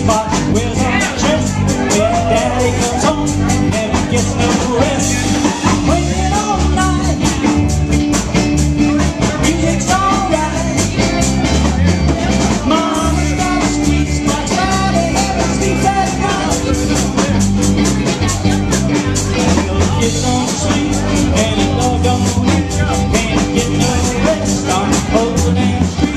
spot with the church when daddy comes home and gets no rest. Waiting all night, music's alright. Mama's got a daddy never sleeps at night. Sleep and don't can't get no rest. I'm holding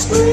Christmas.